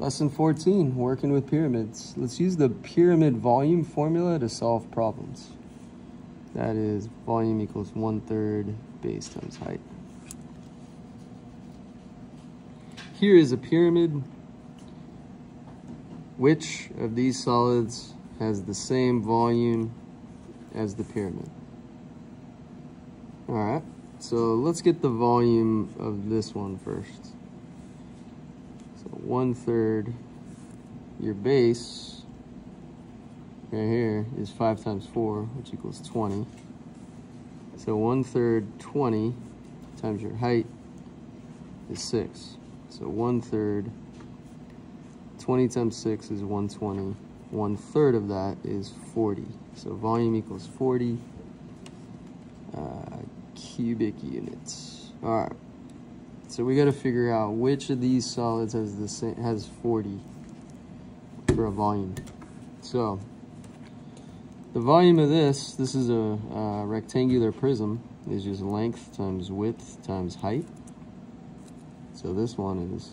Lesson 14, working with pyramids. Let's use the pyramid volume formula to solve problems. That is volume equals one third base times height. Here is a pyramid. Which of these solids has the same volume as the pyramid? All right, so let's get the volume of this one first one third your base right here is 5 times 4, which equals 20. So one third 20 times your height is 6. So one third 20 times 6 is 120. One third of that is 40. So volume equals 40 uh, cubic units. All right. So we got to figure out which of these solids has the same has 40 for a volume. So the volume of this, this is a, a rectangular prism, is just length times width times height. So this one is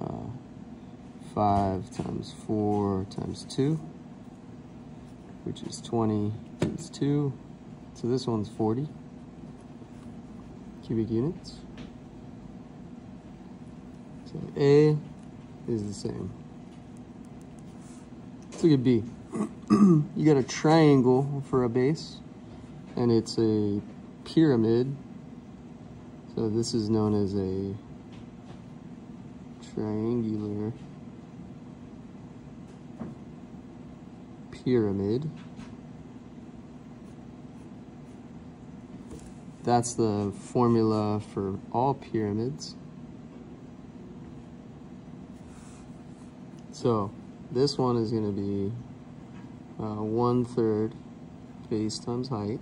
uh, 5 times 4 times 2, which is 20 times 2. So this one's 40 cubic units. So A is the same. Let's look at B. you got a triangle for a base, and it's a pyramid. So this is known as a triangular pyramid. That's the formula for all pyramids. So this one is going to be uh, one third base times height.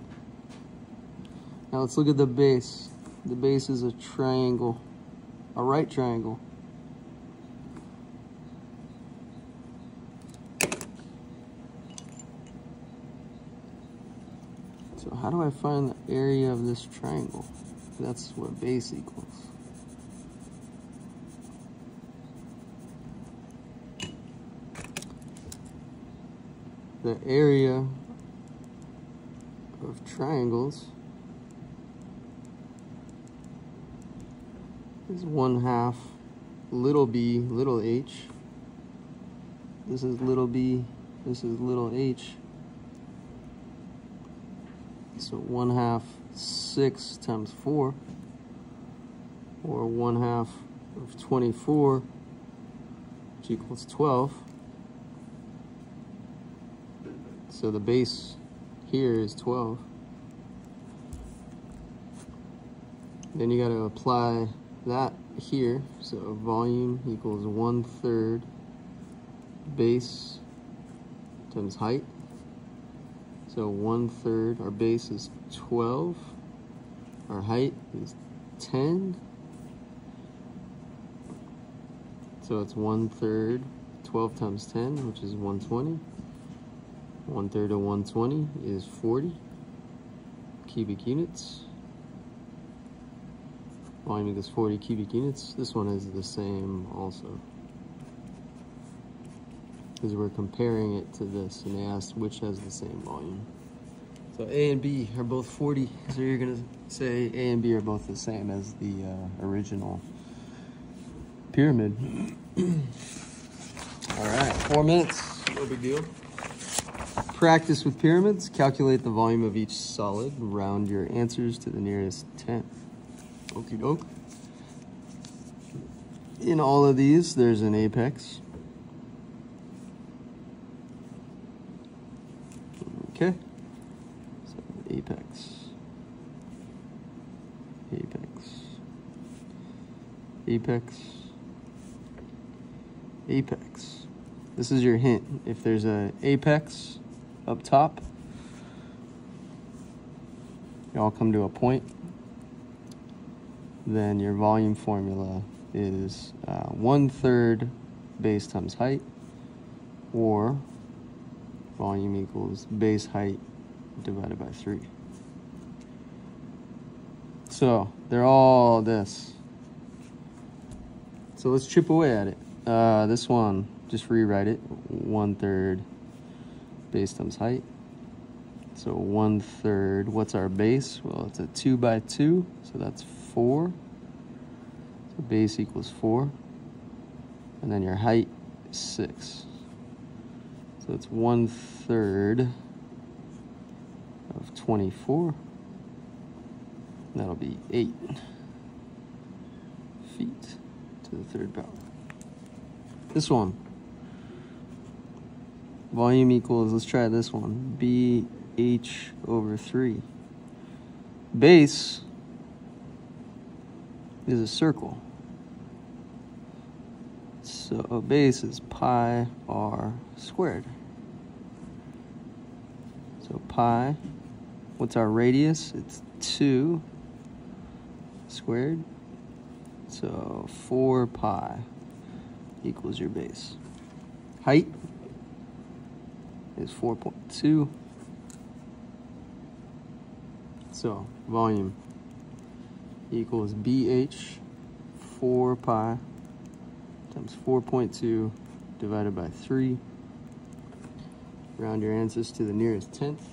Now let's look at the base. The base is a triangle, a right triangle. So how do I find the area of this triangle? That's what base equals. The area of triangles is one half little b little h. This is little b this is little h. So one half six times four or one half of 24 which equals 12 so the base here is 12. Then you got to apply that here. So volume equals one third base times height. So one third, our base is 12. Our height is 10. So it's one third, 12 times 10, which is 120. One third of 120 is 40 cubic units. Volume equals 40 cubic units. This one is the same also. Because we're comparing it to this and they asked which has the same volume. So A and B are both 40. So you're going to say A and B are both the same as the uh, original pyramid. All right, four minutes, no big deal. Practice with pyramids. Calculate the volume of each solid. Round your answers to the nearest 10. Okie doke. In all of these, there's an apex. Okay. So apex. Apex. Apex. Apex. This is your hint. If there's a apex, up top. You all come to a point. Then your volume formula is uh, one third base times height or volume equals base height divided by three. So they're all this. So let's chip away at it. Uh, this one, just rewrite it. One third base times height. So one third, what's our base? Well, it's a two by two, so that's four. So base equals four. And then your height is six. So it's one third of 24. That'll be eight feet to the third power. This one. Volume equals, let's try this one. BH over 3. Base is a circle. So a base is pi r squared. So pi, what's our radius? It's 2 squared. So 4 pi equals your base. Height is 4.2. So volume equals BH 4 pi times 4.2 divided by 3. Round your answers to the nearest tenth.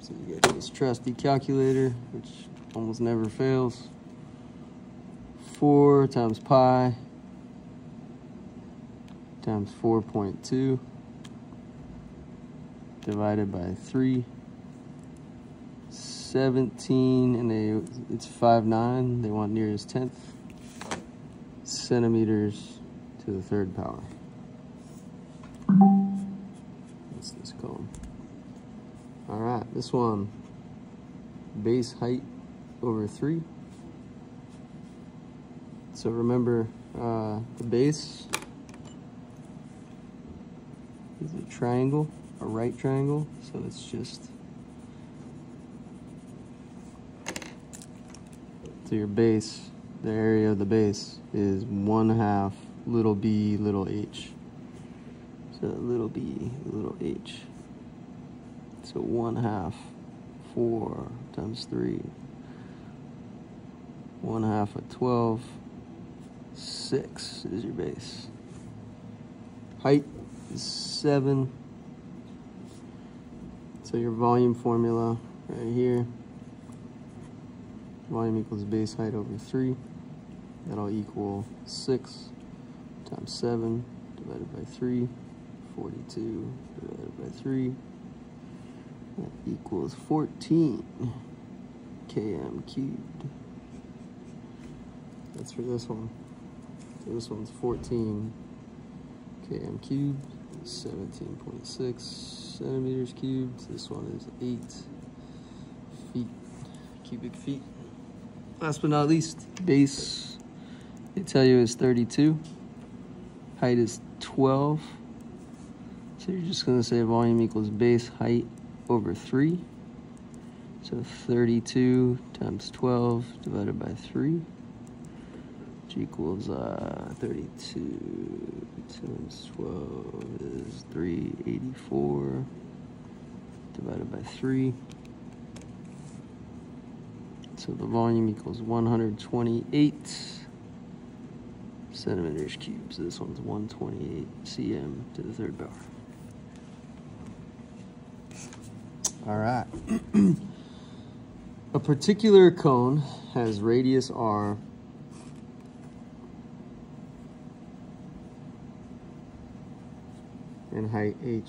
So you get this trusty calculator, which almost never fails. 4 times pi times 4.2 divided by 3 17 and they it's 5 9 they want nearest tenth centimeters to the third power. What's this called all right this one. Base height over 3 so remember uh, the base is a triangle, a right triangle, so it's just so your base, the area of the base is one half little b little h. So little b little h. So one half four times three. One half of twelve. Six is your base. Height is seven. So your volume formula right here. Volume equals base height over three. That'll equal six times seven divided by three. 42 divided by three. That equals 14 km cubed. That's for this one. So this one's 14 km cubed. 17.6 centimeters cubed. This one is 8 feet, cubic feet. Last but not least, base, they tell you is 32. Height is 12. So you're just going to say volume equals base height over 3. So 32 times 12 divided by 3 which equals uh, 32 times 12 is 384 divided by 3. So the volume equals 128 centimeters cubed. So this one's 128 cm to the third power. All right. A particular cone has radius r and height h.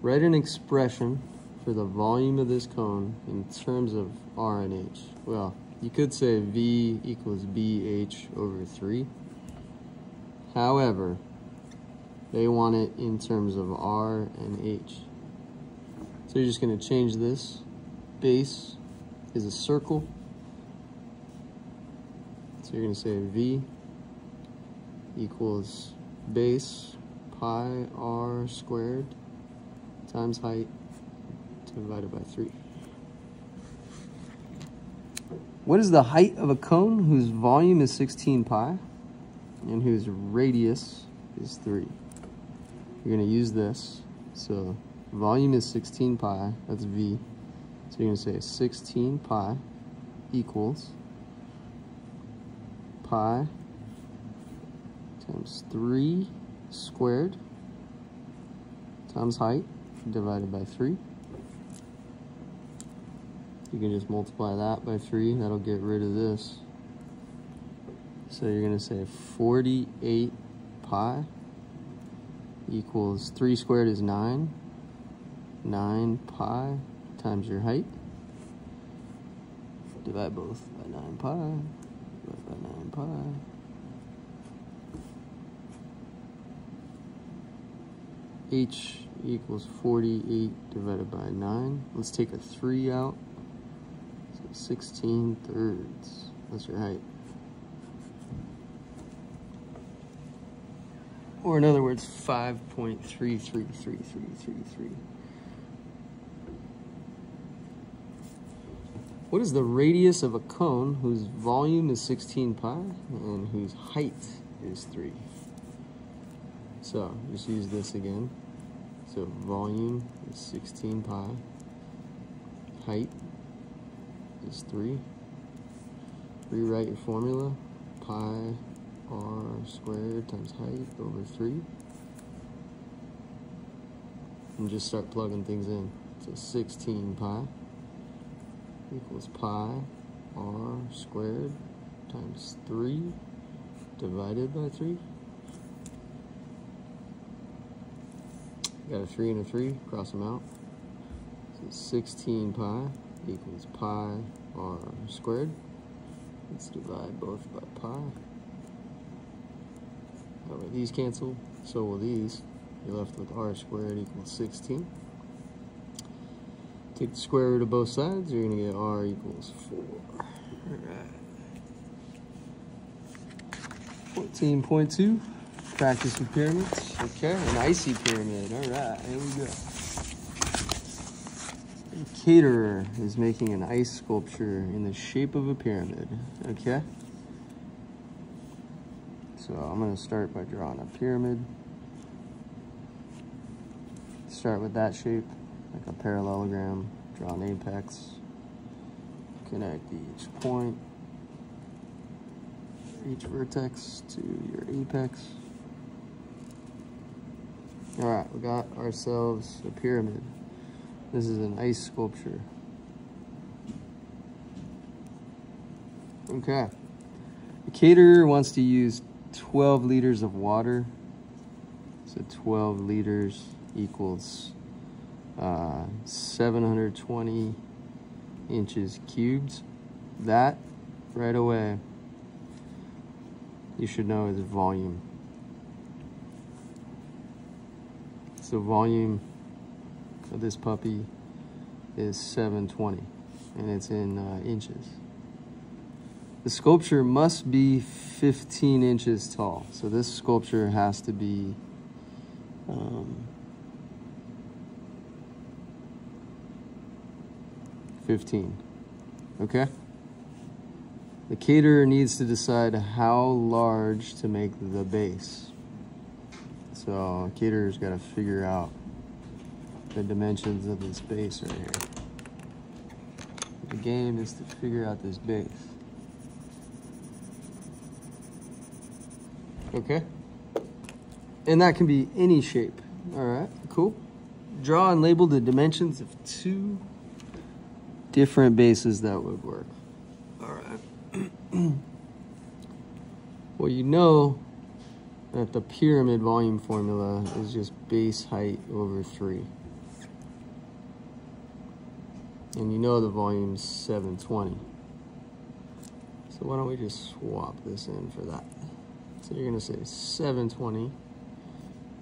Write an expression for the volume of this cone in terms of R and H. Well, you could say V equals BH over 3. However, they want it in terms of R and H. So you're just going to change this. Base is a circle. So you're going to say V equals base pi r squared times height divided by 3. What is the height of a cone whose volume is 16 pi and whose radius is 3? You're going to use this. So volume is 16 pi, that's V. So you're going to say 16 pi equals pi times 3 squared times height divided by 3. You can just multiply that by 3. That'll get rid of this. So you're going to say 48 pi equals 3 squared is 9. 9 pi times your height. Divide both by 9 pi. Divide by 9 pi. h equals 48 divided by 9. Let's take a 3 out. So 16 thirds. That's your height. Or in other words, 5.333333. What is the radius of a cone whose volume is 16 pi and whose height is 3? So just use this again. So volume is 16 pi. Height is 3. Rewrite your formula. Pi r squared times height over 3. And just start plugging things in. So 16 pi equals pi r squared times 3 divided by 3. Got a 3 and a 3, cross them out. So 16 pi equals pi r squared. Let's divide both by pi. Way these cancel, so will these. You're left with r squared equals 16. Take the square root of both sides, you're going to get r equals 4. Alright. 14.2. Practice with pyramids. Okay, an icy pyramid. All right, here we go. A caterer is making an ice sculpture in the shape of a pyramid. Okay. So I'm going to start by drawing a pyramid. Start with that shape, like a parallelogram. Draw an apex. Connect each point, each vertex to your apex. All right, we got ourselves a pyramid. This is an ice sculpture. Okay. The caterer wants to use 12 liters of water. So 12 liters equals uh, 720 inches cubed. That, right away, you should know is volume. So volume of this puppy is 720 and it's in uh, inches. The sculpture must be 15 inches tall. So this sculpture has to be um, 15. Okay? The caterer needs to decide how large to make the base. So caterer's got to figure out the dimensions of this base right here. The game is to figure out this base. Okay? And that can be any shape. All right, cool. Draw and label the dimensions of two different bases that would work. All right. well, you know that the pyramid volume formula is just base height over 3. And you know the volume's 720. So why don't we just swap this in for that. So you're going to say 720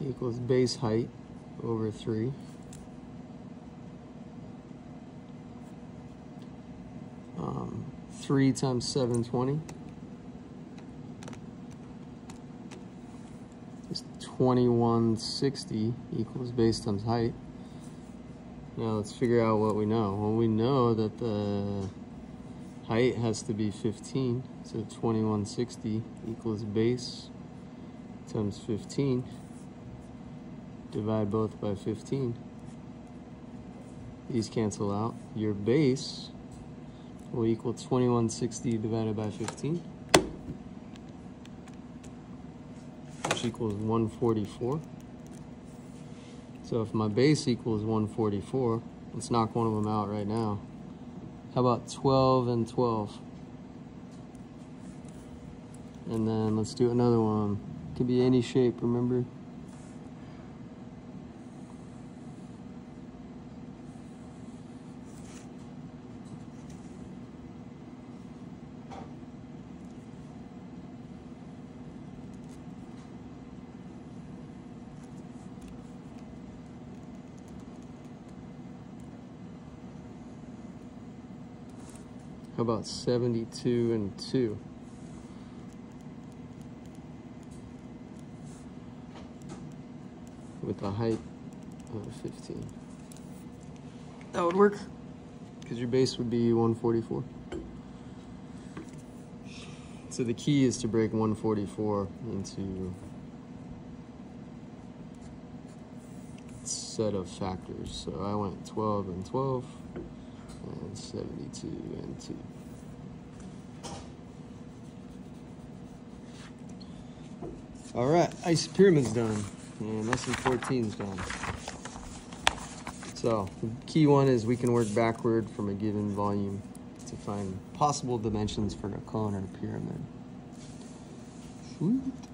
equals base height over 3. Um, 3 times 720 is 2160 equals base times height. Now let's figure out what we know. Well, we know that the height has to be 15, so 2160 equals base times 15. Divide both by 15. These cancel out. Your base will equal 2160 divided by 15, which equals 144. So if my base equals 144, let's knock one of them out right now. How about 12 and 12? And then let's do another one. Could be any shape, remember? About 72 and 2? With a height of 15. That would work. Because your base would be 144. So the key is to break 144 into set of factors. So I went 12 and 12 and 72 and 2. All right, ice pyramid's done, and lesson 14's done. So the key one is we can work backward from a given volume to find possible dimensions for a cone or a pyramid. Sweet.